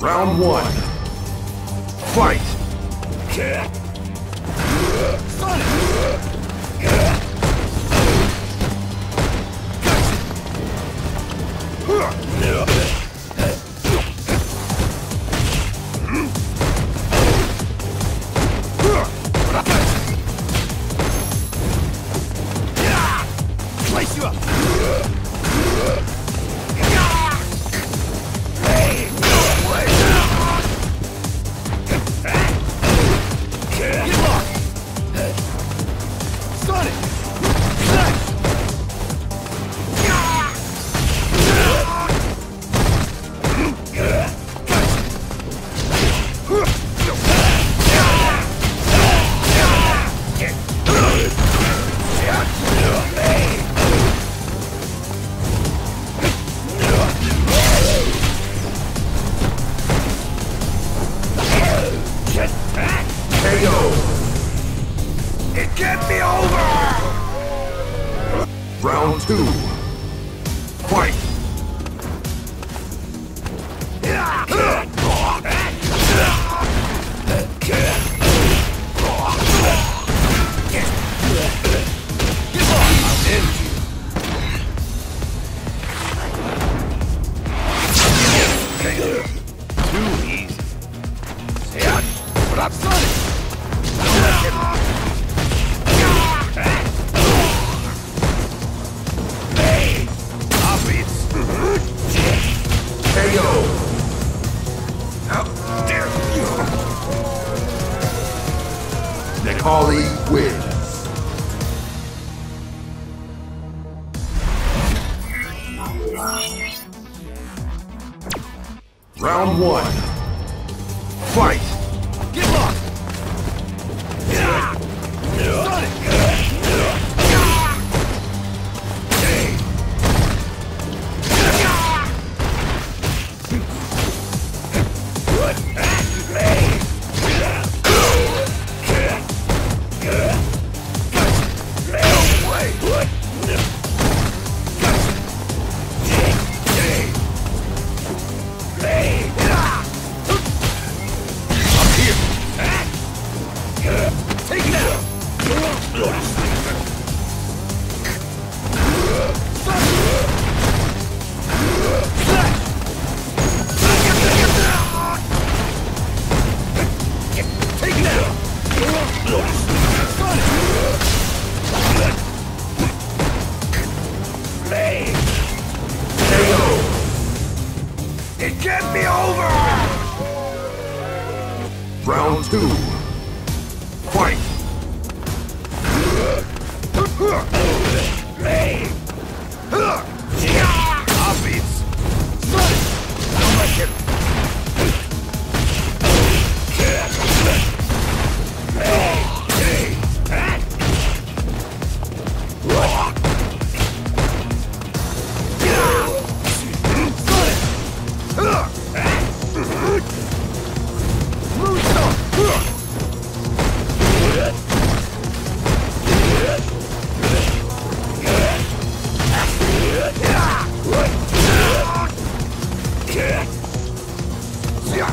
Round one. Fight! Get me over! Round two. Fight! Necalli wins. Round one. Fight! Round two. Fight! KO!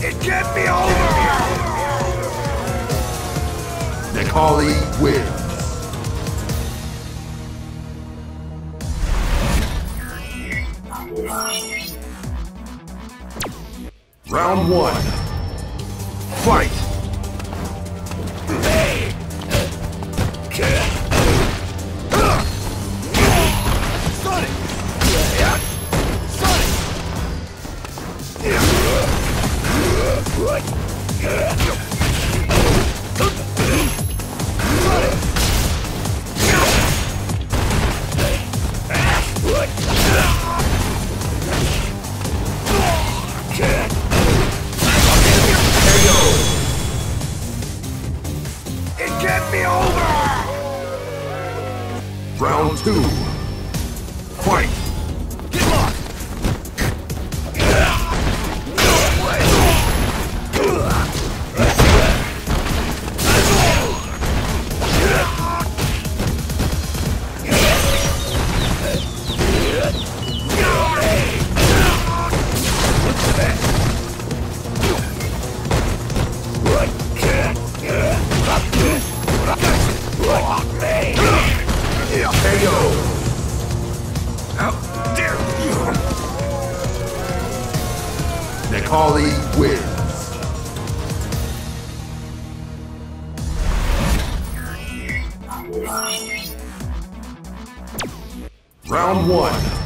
It get me over! Necalli wins. Round one. Fight! Me over! Round two. Necalli wins. Round one.